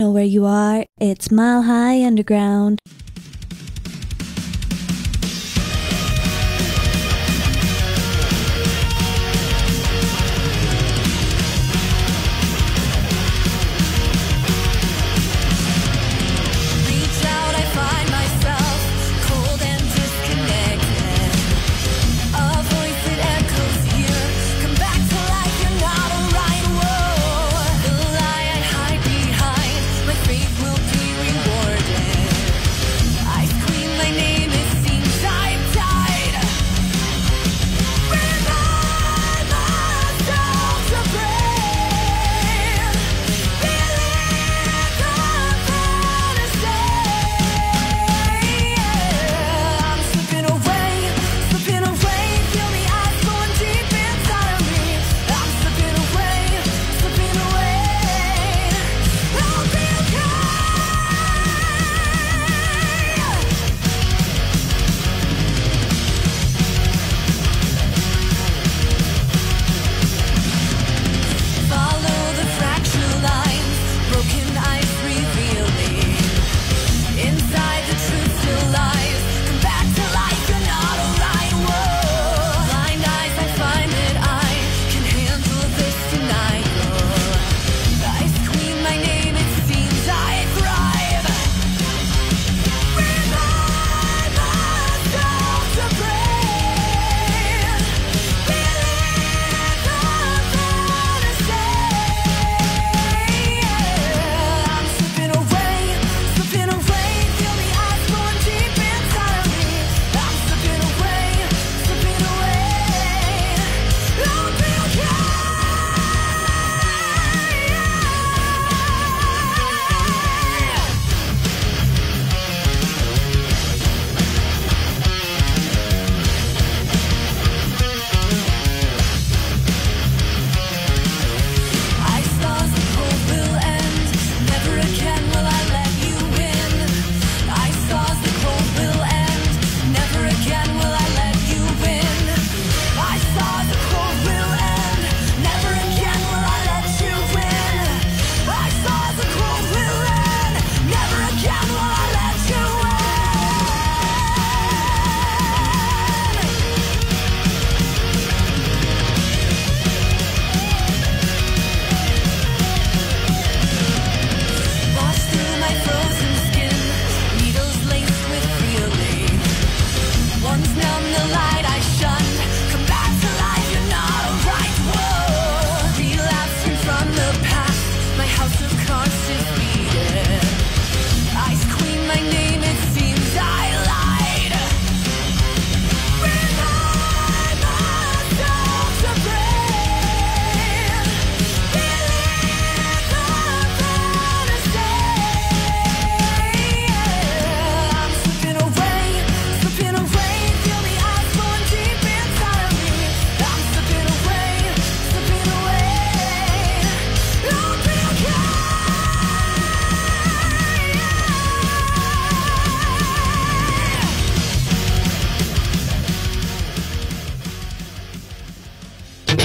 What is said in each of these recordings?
know where you are. It's Mile High Underground.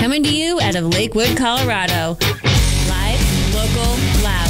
coming to you out of Lakewood, Colorado. Live, local, loud.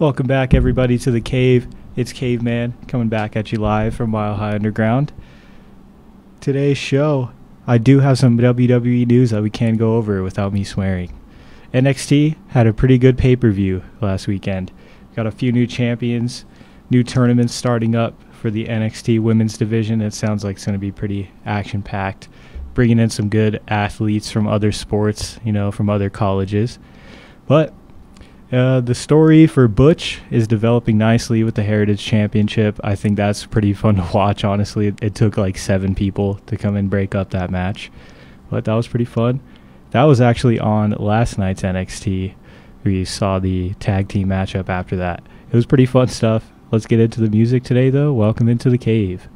Welcome back, everybody, to the cave. It's Caveman coming back at you live from Mile High Underground. Today's show, I do have some WWE news that we can't go over without me swearing. NXT had a pretty good pay per view last weekend. Got a few new champions, new tournaments starting up for the NXT women's division. It sounds like it's going to be pretty action packed, bringing in some good athletes from other sports, you know, from other colleges. But uh, the story for Butch is developing nicely with the Heritage Championship. I think that's pretty fun to watch, honestly. It, it took like seven people to come and break up that match, but that was pretty fun. That was actually on last night's NXT. We saw the tag team matchup after that. It was pretty fun stuff. Let's get into the music today, though. Welcome into the cave.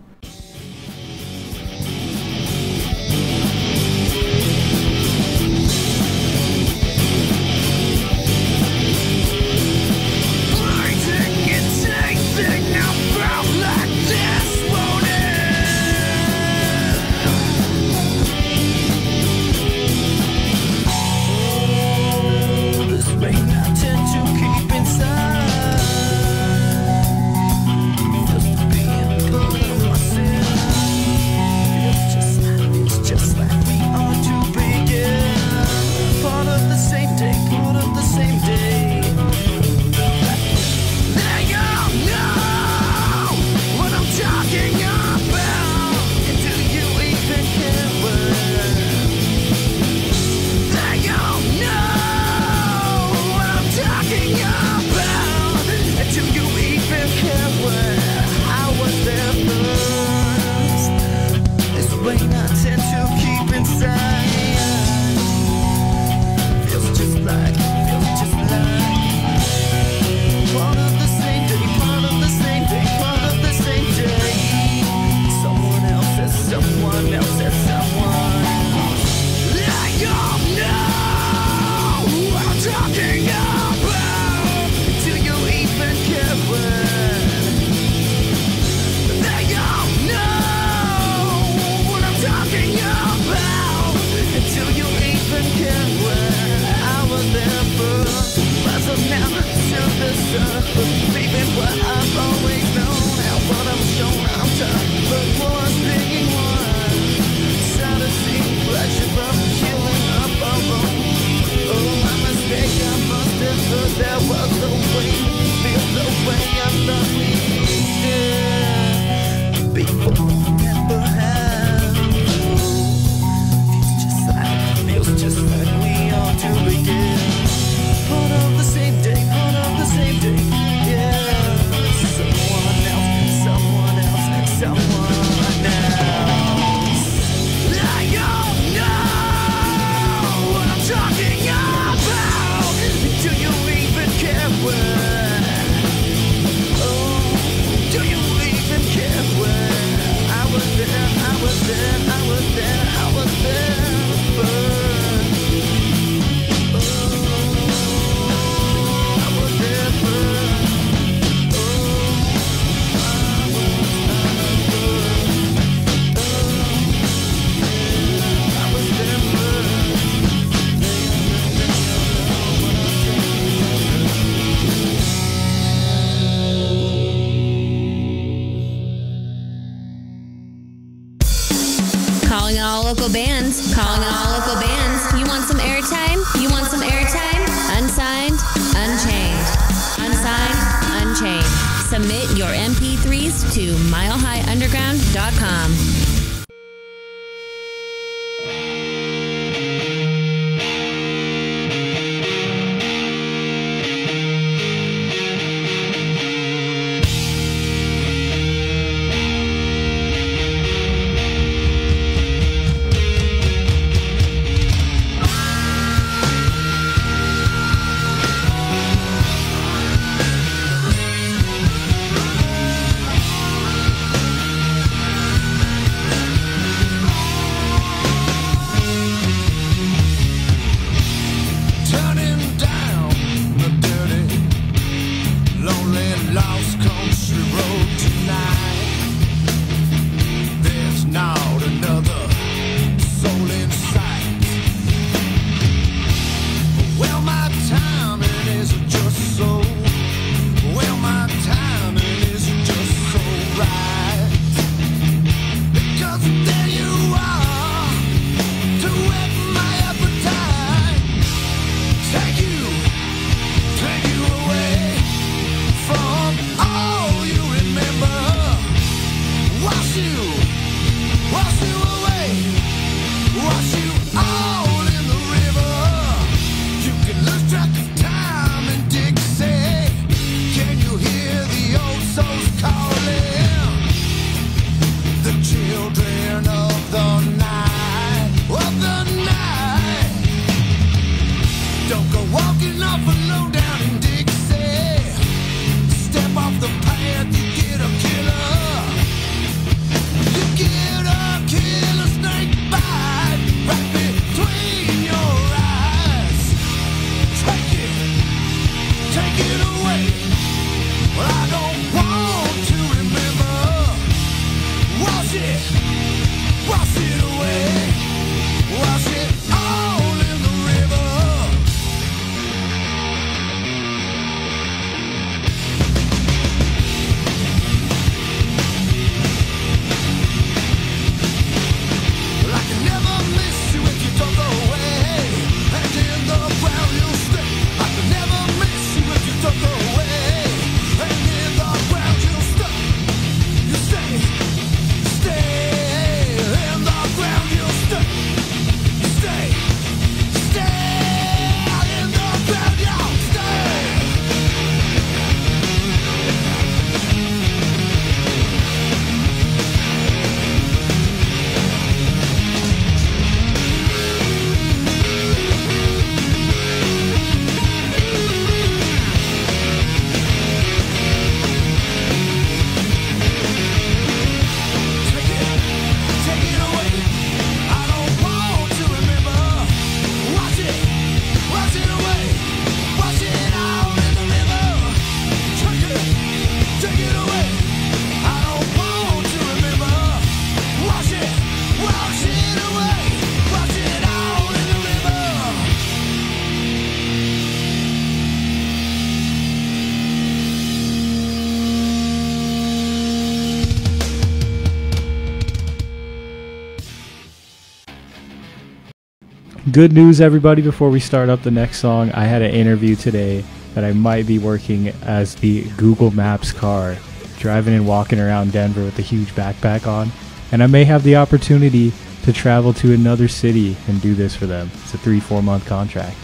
good news, everybody, before we start up the next song, I had an interview today that I might be working as the Google Maps car, driving and walking around Denver with a huge backpack on. And I may have the opportunity to travel to another city and do this for them. It's a three, four month contract.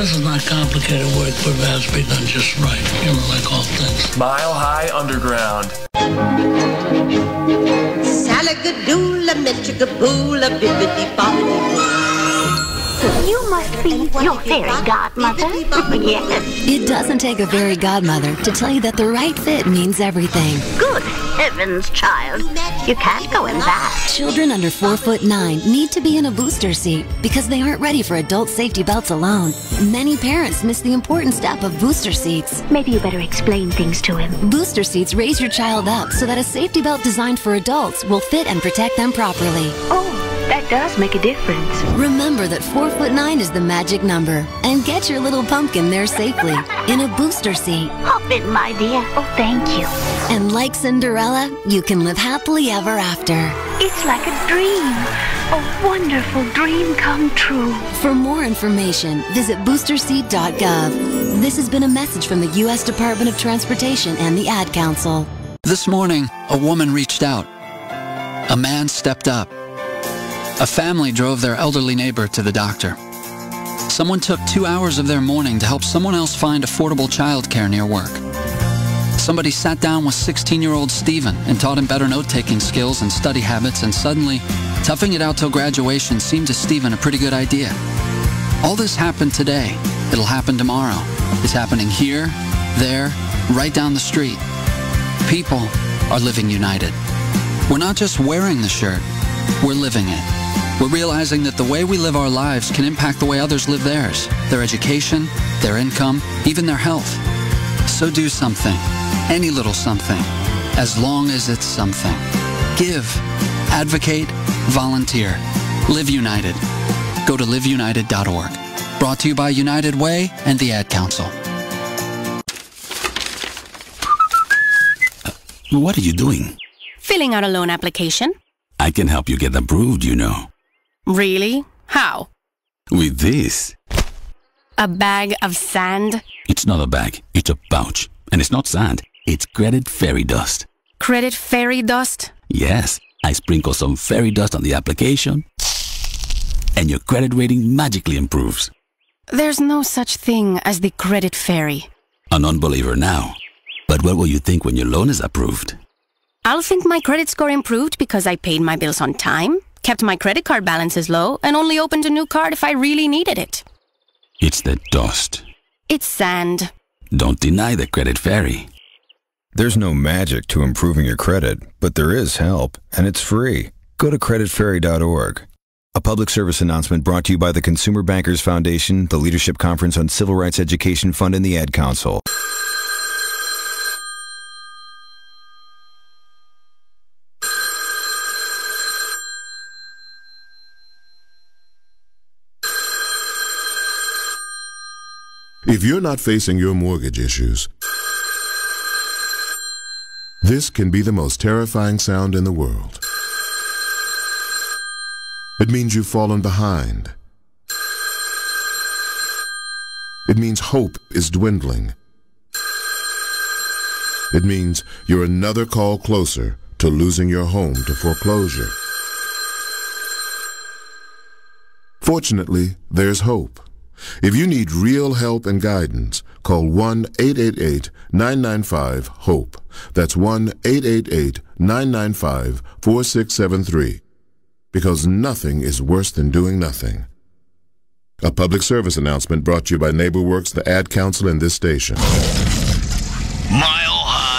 This is not complicated work, but it has to be done just right. You know, like all things. Mile High Underground. Salagadoola, metricaboola, bibbidi bobbidi. You must be your fairy godmother. yes. It doesn't take a fairy godmother to tell you that the right fit means everything. Good heavens, child. You can't go in that. Children under 4 foot 9 need to be in a booster seat because they aren't ready for adult safety belts alone. Many parents miss the important step of booster seats. Maybe you better explain things to him. Booster seats raise your child up so that a safety belt designed for adults will fit and protect them properly. Oh, that does make a difference. Remember that 4 foot 9 is the magic number and get your little pumpkin there safely in a booster seat. Hop in, my dear. Oh, thank you. And like Cinderella, you can live happily ever after. It's like a dream. A wonderful dream come true. For more information, visit boosterseat.gov. This has been a message from the U.S. Department of Transportation and the Ad Council. This morning, a woman reached out. A man stepped up. A family drove their elderly neighbor to the doctor. Someone took two hours of their morning to help someone else find affordable childcare near work. Somebody sat down with 16-year-old Steven and taught him better note-taking skills and study habits, and suddenly, toughing it out till graduation seemed to Steven a pretty good idea. All this happened today. It'll happen tomorrow. It's happening here, there, right down the street. People are living united. We're not just wearing the shirt, we're living it. We're realizing that the way we live our lives can impact the way others live theirs, their education, their income, even their health. So do something, any little something, as long as it's something. Give, advocate, volunteer. Live United. Go to liveunited.org. Brought to you by United Way and the Ad Council. What are you doing? Filling out a loan application. I can help you get approved, you know. Really? How? With this. A bag of sand? It's not a bag, it's a pouch. And it's not sand, it's credit fairy dust. Credit fairy dust? Yes, I sprinkle some fairy dust on the application, and your credit rating magically improves. There's no such thing as the credit fairy. An unbeliever now. But what will you think when your loan is approved? I'll think my credit score improved because I paid my bills on time, kept my credit card balances low, and only opened a new card if I really needed it. It's the dust. It's sand. Don't deny the credit fairy. There's no magic to improving your credit, but there is help, and it's free. Go to creditfairy.org. A public service announcement brought to you by the Consumer Bankers Foundation, the Leadership Conference on Civil Rights Education Fund, and the Ad Council. If you're not facing your mortgage issues, this can be the most terrifying sound in the world. It means you've fallen behind. It means hope is dwindling. It means you're another call closer to losing your home to foreclosure. Fortunately, there's hope. If you need real help and guidance, call 1-888-995-HOPE. That's 1-888-995-4673. Because nothing is worse than doing nothing. A public service announcement brought to you by NeighborWorks, the Ad Council, and this station. MileHighUnderground.com.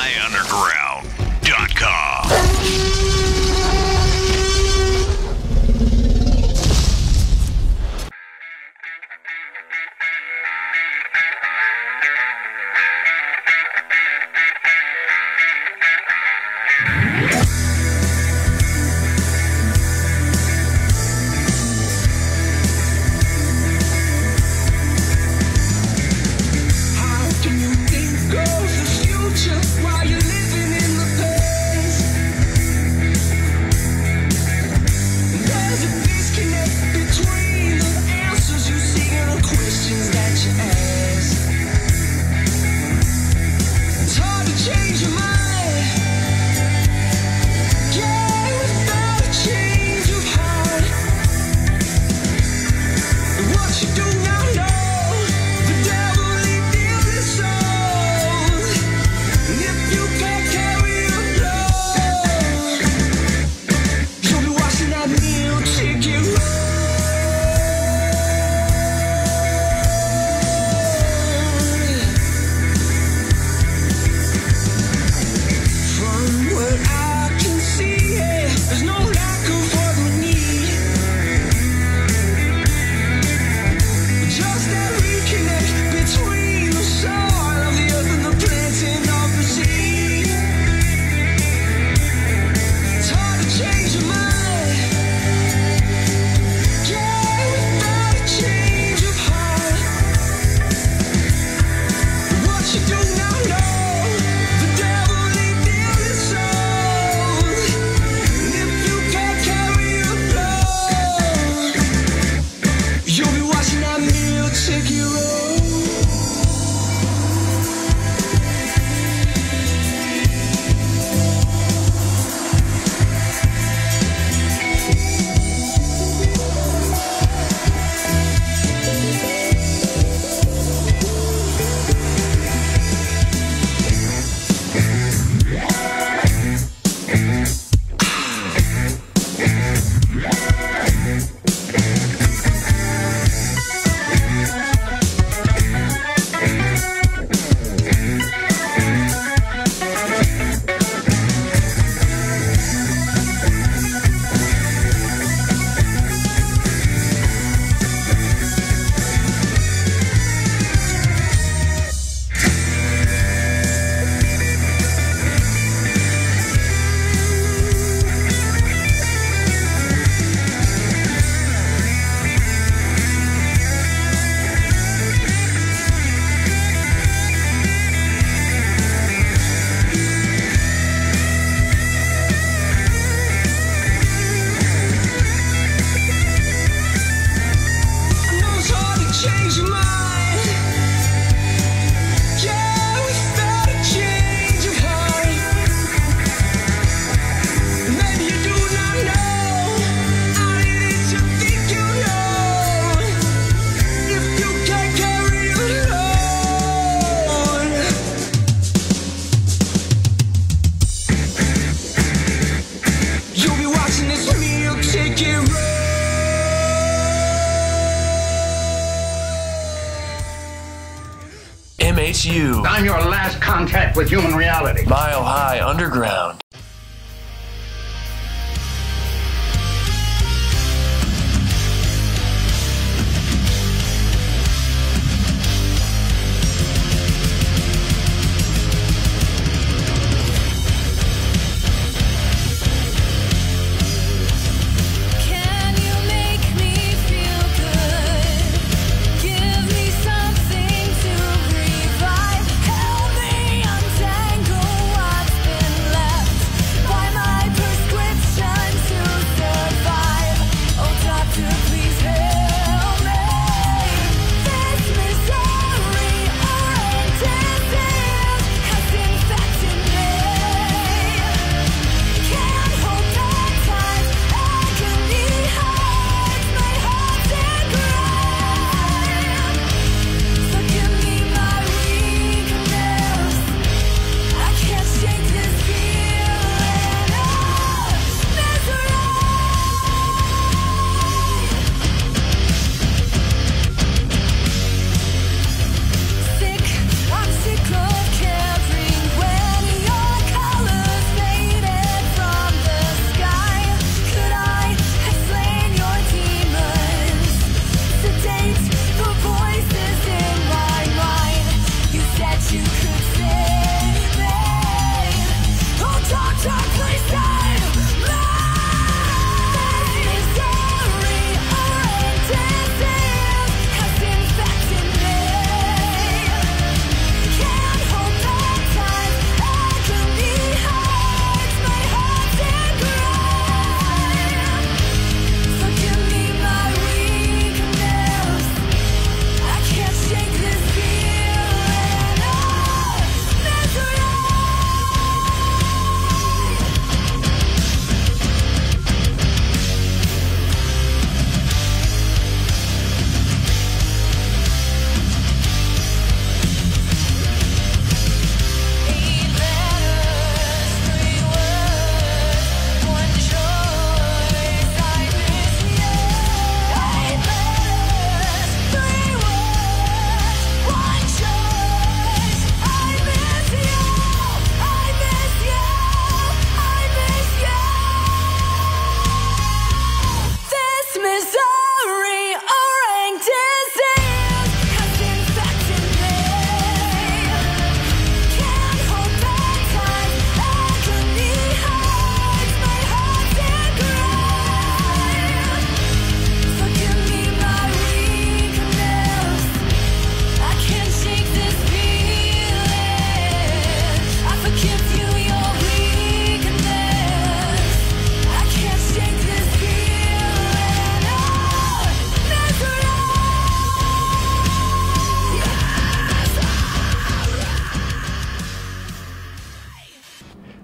with human reality. Mile High Underground.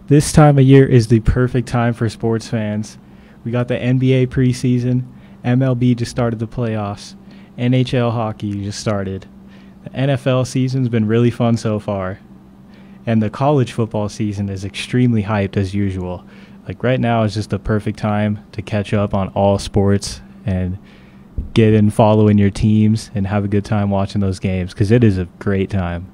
This time of year is the perfect time for sports fans. We got the NBA preseason, MLB just started the playoffs, NHL hockey just started. The NFL season's been really fun so far. And the college football season is extremely hyped as usual. Like right now is just the perfect time to catch up on all sports and get in following your teams and have a good time watching those games because it is a great time.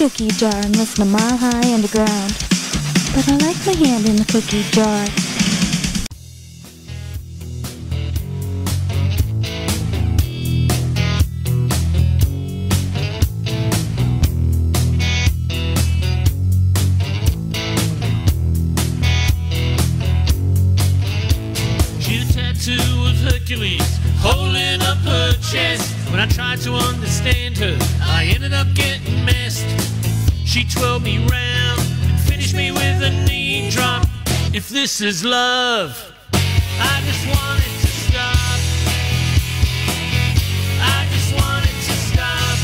Cookie jar and listen to Mile High Underground. But I like my hand in the cookie jar. Holding up her chest. When I tried to understand her, I ended up getting messed. She twirled me round and finished me with a knee drop. If this is love, I just want it to stop. I just want it to stop.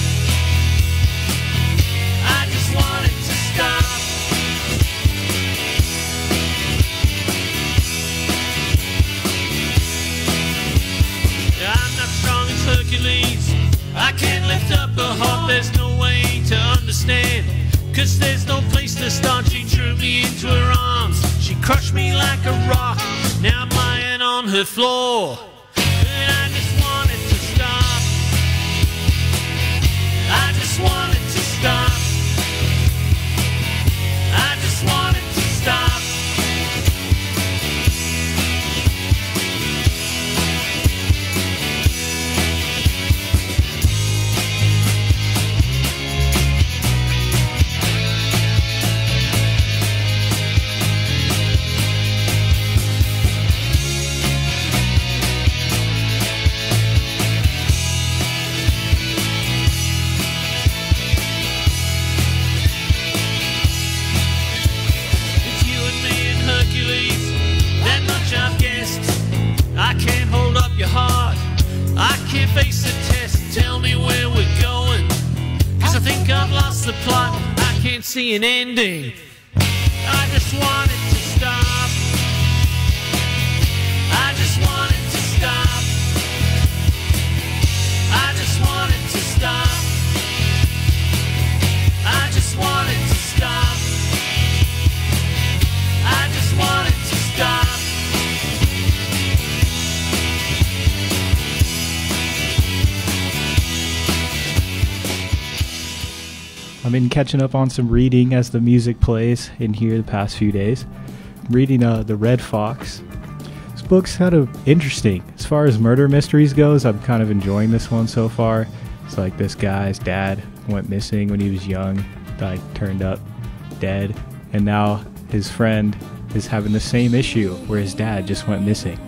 I just want it to stop. I'm not strong as Hercules. I can't lift up a heart, there's no way to understand. Cause there's no place to start. She drew me into her arms. She crushed me like a rock. Now I'm lying on her floor. And I just want it to stop. I just want An ending. I just want been catching up on some reading as the music plays in here the past few days. I'm reading uh, The Red Fox. This book's kind of interesting. As far as murder mysteries goes, I'm kind of enjoying this one so far. It's like this guy's dad went missing when he was young, like turned up dead, and now his friend is having the same issue where his dad just went missing.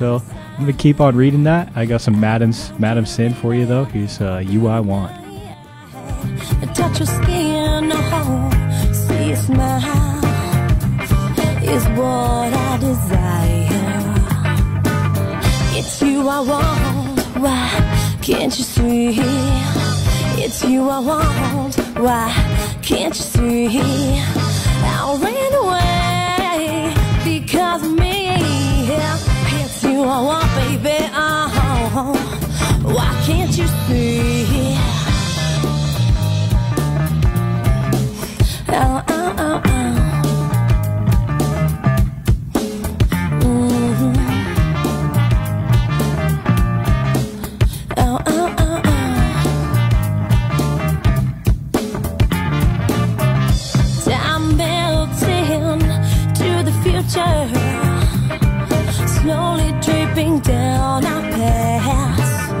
So I'm gonna keep on reading that. I got some Madam's Madam Sin for you though. Here's uh, "You I Want." Touch your skin, oh, see your smile is what I desire. It's you I want, why can't you see? It's you I want, why can't you see? I ran away because of me. It's you I want, baby. Oh, why can't you see? Slowly draping down our past.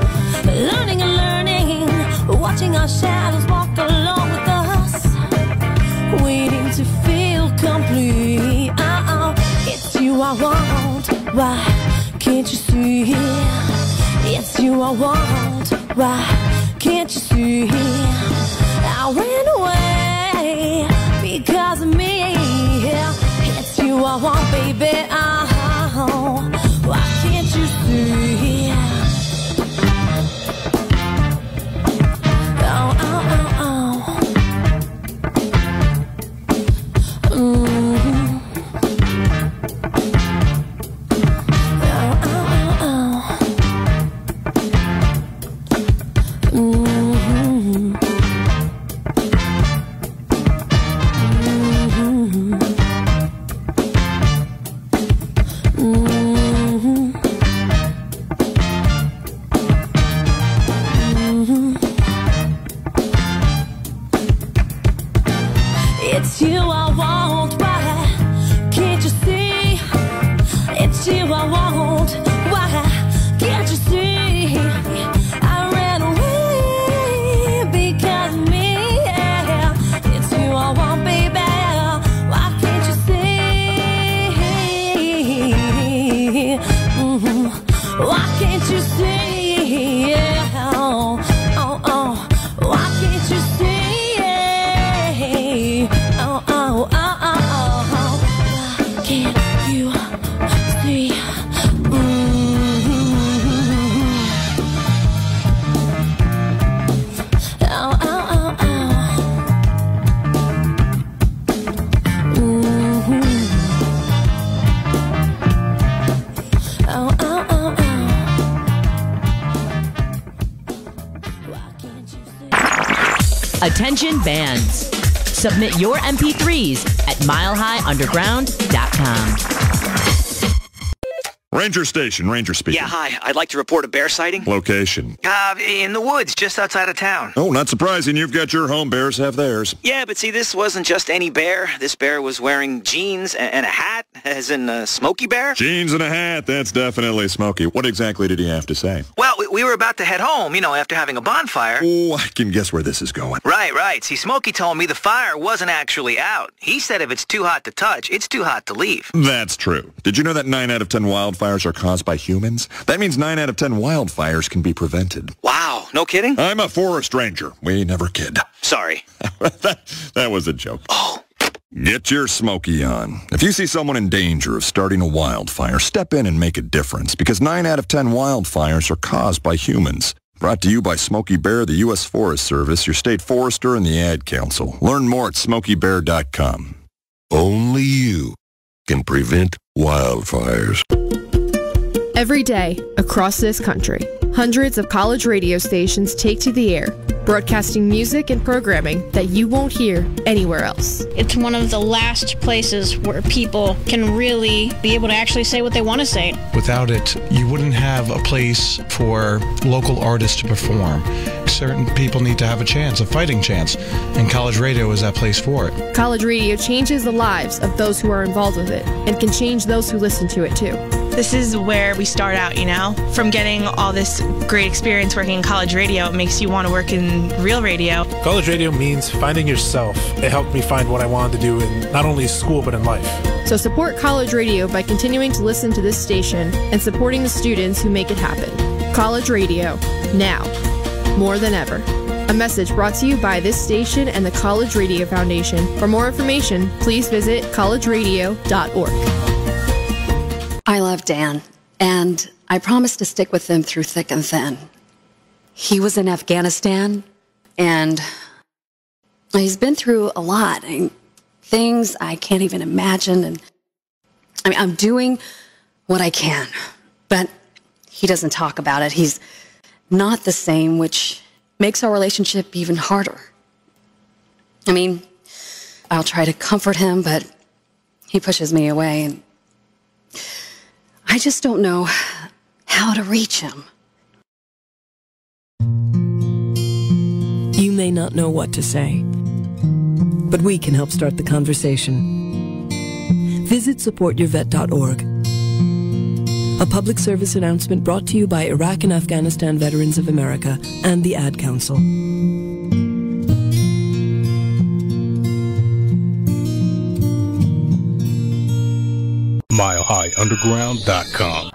Learning and learning, watching our shadows I want. Why can't you see? I ran away because of me. It's you I want, baby. Oh, Attention bands. Submit your MP3s at milehighunderground.com. Ranger Station, Ranger speaking. Yeah, hi. I'd like to report a bear sighting. Location. Uh, in the woods, just outside of town. Oh, not surprising. You've got your home. Bears have theirs. Yeah, but see, this wasn't just any bear. This bear was wearing jeans and a hat, as in a Smokey Bear. Jeans and a hat. That's definitely Smokey. What exactly did he have to say? Well, we, we were about to head home, you know, after having a bonfire. Oh, I can guess where this is going. Right, right. See, Smokey told me the fire wasn't actually out. He said if it's too hot to touch, it's too hot to leave. That's true. Did you know that 9 out of 10 wildfires are caused by humans? That means 9 out of 10 wildfires can be prevented. Wow, no kidding? I'm a forest ranger. We never kid. Sorry. that, that was a joke. Oh. Get your Smokey on. If you see someone in danger of starting a wildfire, step in and make a difference because 9 out of 10 wildfires are caused by humans. Brought to you by Smokey Bear, the U.S. Forest Service, your state forester, and the Ad Council. Learn more at smokeybear.com. Only you can prevent wildfires. Every day, across this country, hundreds of college radio stations take to the air, broadcasting music and programming that you won't hear anywhere else. It's one of the last places where people can really be able to actually say what they want to say. Without it, you wouldn't have a place for local artists to perform. Certain people need to have a chance, a fighting chance, and college radio is that place for it. College radio changes the lives of those who are involved with it and can change those who listen to it too. This is where we start out, you know? From getting all this great experience working in college radio, it makes you want to work in real radio. College radio means finding yourself. It helped me find what I wanted to do in not only school but in life. So support college radio by continuing to listen to this station and supporting the students who make it happen. College radio, now, more than ever. A message brought to you by this station and the College Radio Foundation. For more information, please visit collegeradio.org. I love Dan, and I promised to stick with him through thick and thin. He was in Afghanistan, and he's been through a lot, and things I can't even imagine. And I mean, I'm doing what I can, but he doesn't talk about it. He's not the same, which makes our relationship even harder. I mean, I'll try to comfort him, but he pushes me away, and I just don't know how to reach him. You may not know what to say, but we can help start the conversation. Visit supportyourvet.org. A public service announcement brought to you by Iraq and Afghanistan Veterans of America and the Ad Council. MileHighUnderground.com.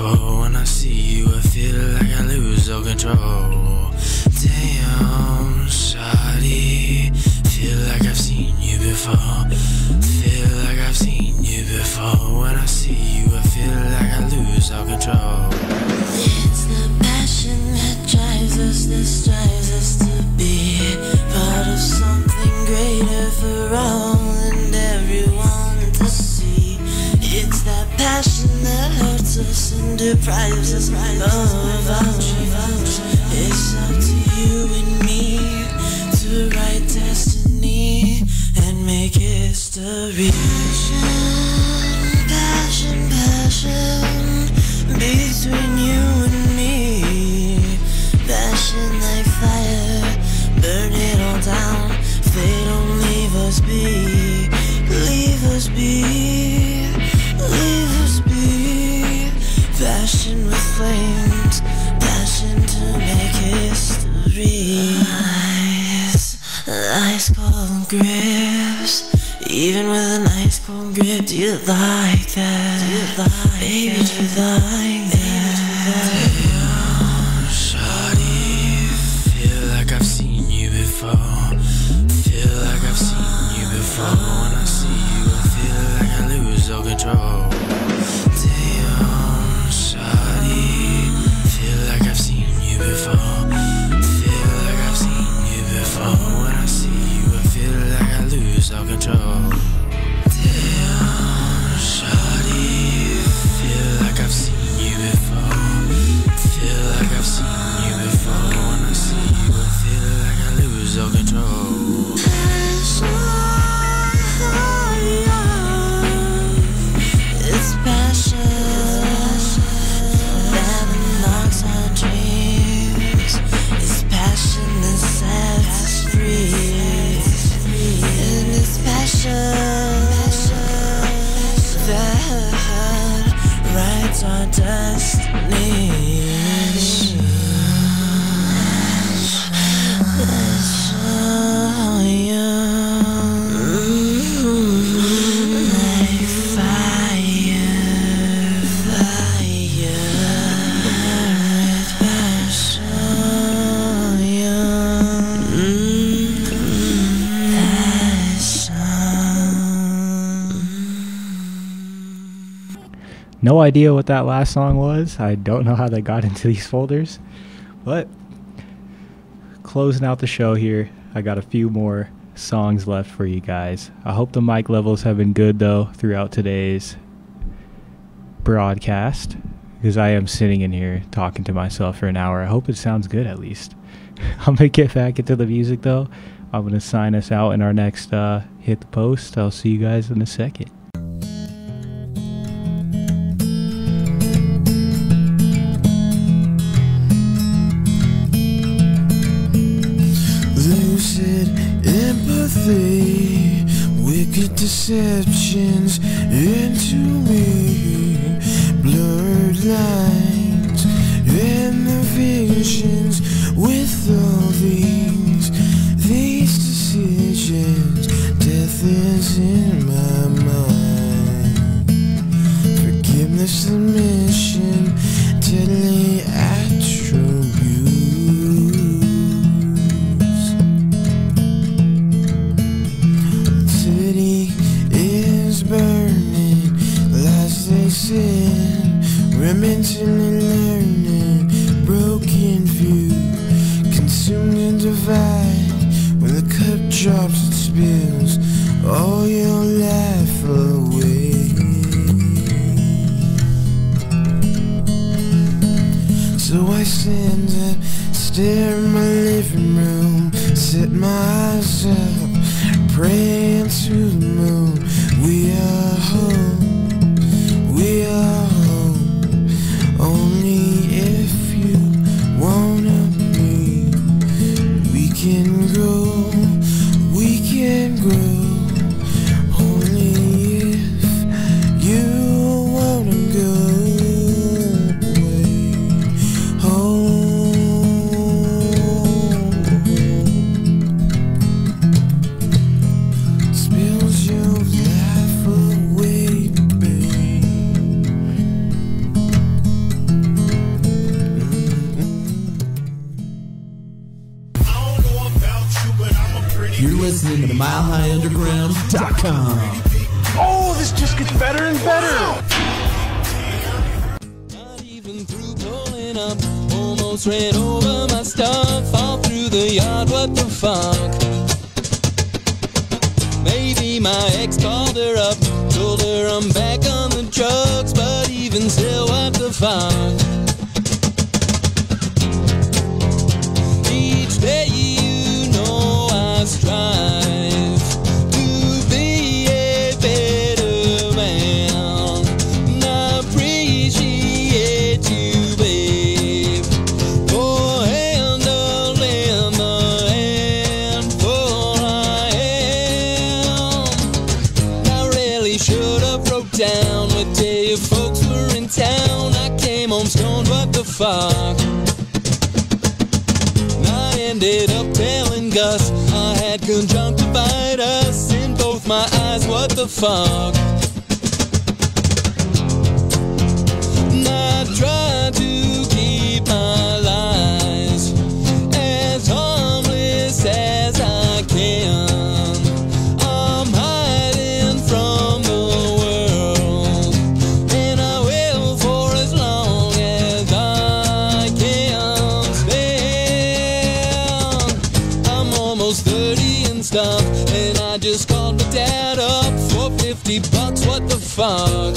for when I see you, I feel like I lose all control. Just like a no idea what that last song was. I don't know how they got into these folders. But closing out the show here, I got a few more songs left for you guys. I hope the mic levels have been good though throughout today's broadcast because I am sitting in here talking to myself for an hour. I hope it sounds good at least. I'm going to get back into the music though. I'm going to sign us out in our next uh, Hit the Post. I'll see you guys in a second. empathy, wicked deceptions into me. You're listening to MileHighUnderground.com. Oh, this just gets better and better. Not even through pulling up. Almost ran over my stuff, all through the yard. What the fuck? Maybe my ex called her up, told her I'm back on the drugs, but even still, what the fuck? Each day, fuck? And I ended up telling Gus I had conjunctivitis in both my eyes. What the fuck? And I tried to keep my Fuck?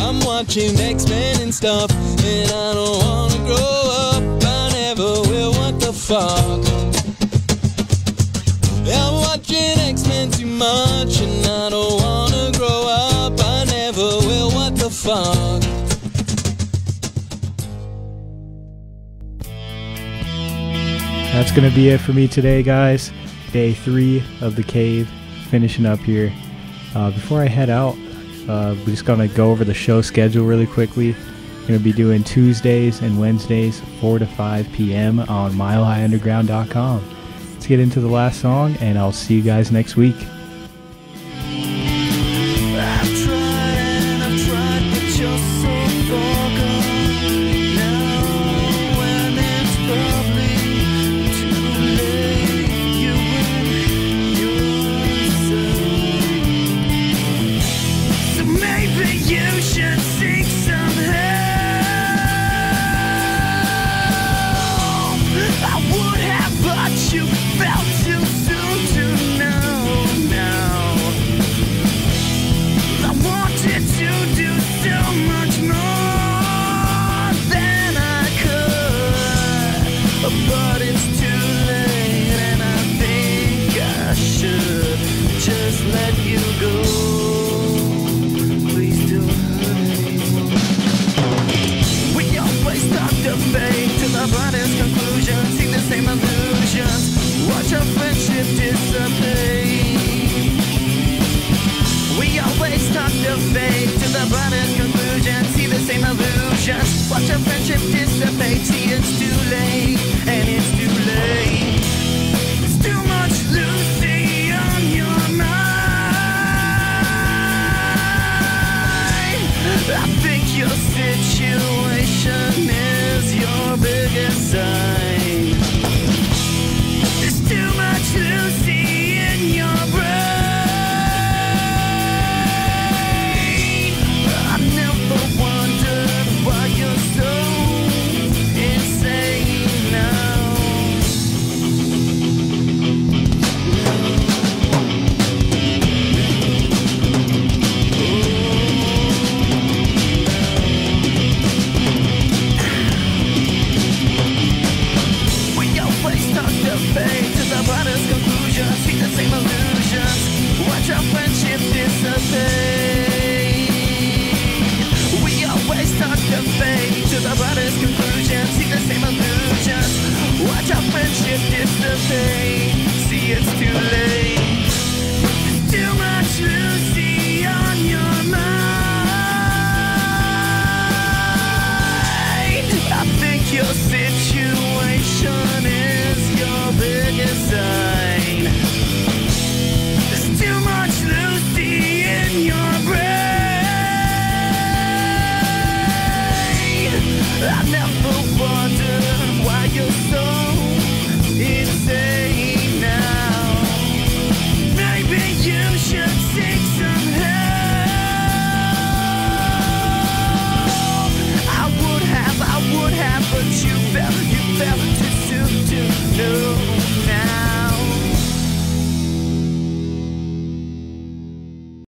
I'm watching X-Men and stuff, and I don't wanna grow up. I never will. What the fuck? I'm watching X-Men too much, and I don't wanna grow up. I never will. What the fuck? That's to be it for me today, guys. Day three of the cave, finishing up here. Uh, before I head out, uh, we're just going to go over the show schedule really quickly. To be doing Tuesdays and Wednesdays, 4 to 5 p.m. on milehighunderground.com. Let's get into the last song, and I'll see you guys next week.